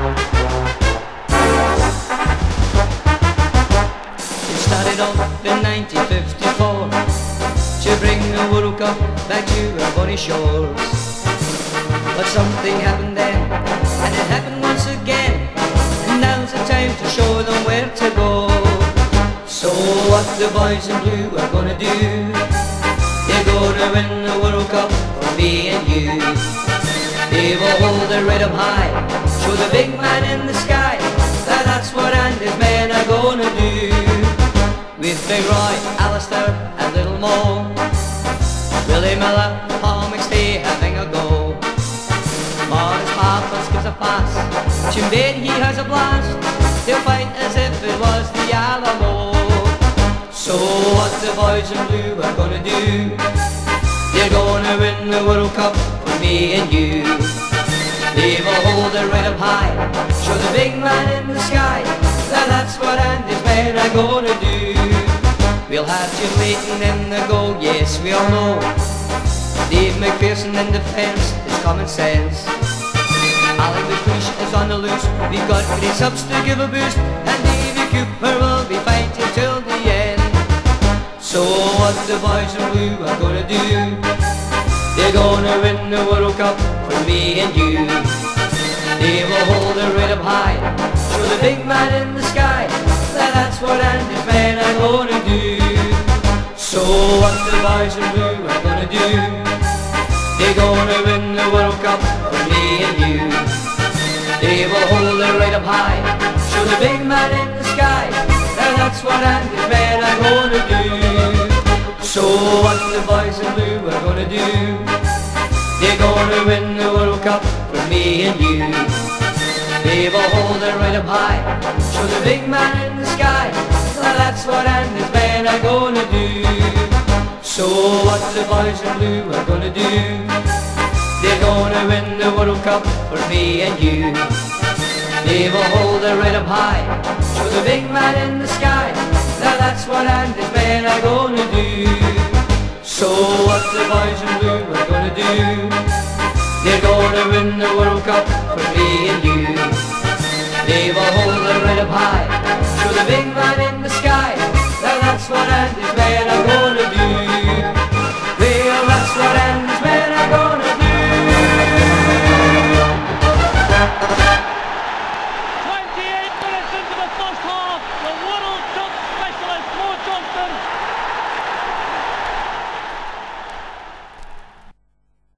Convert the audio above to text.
It started off in 1954 to bring the World Cup back to Bonnie Shores. But something happened then, and it happened once again. And now's the time to show them where to go. So what the boys in blue are gonna do? They're gonna win the World Cup for me and you. They will hold their red up high, show the big man in the sky that that's what Andy's men are gonna do. With Big Roy, Alistair and Little Mo, Willie Miller, Paul McStay having a go. Morris Papas gives a pass, Chimbane he has a blast. They'll fight as if it was the Alamo. So what the boys in blue are gonna do? They're gonna win the World Cup for me and you. High, show the big man in the sky that that's what Andy's men are gonna do. We'll have Jim Leighton in the goal, yes we all know. Dave McPherson in defence is common sense. Alec McLeish is on the loose, we've got great subs to give a boost, and Davy Cooper will be fighting till the end. So what the boys in blue are gonna do? They're gonna win the World Cup for me and you. Big man in the sky that that's what Andy's men are gonna do. So what the boys in blue are gonna do? They're gonna win the World Cup for me and you. They will hold their right up high, show the big man in the sky that that's what Andy's are gonna do. So what the boys in blue are gonna do? They're gonna win the World Cup for me and you. Will hold their right up high, show the big man in the sky that that's what Andy's men are gonna do. So what the boys in blue are gonna do? They're gonna win the World Cup for me and you. Will hold their right up high, show the big man in the sky that that's what Andy's men are gonna do. Gonna win the World Cup for me and you. They will hold the right up high,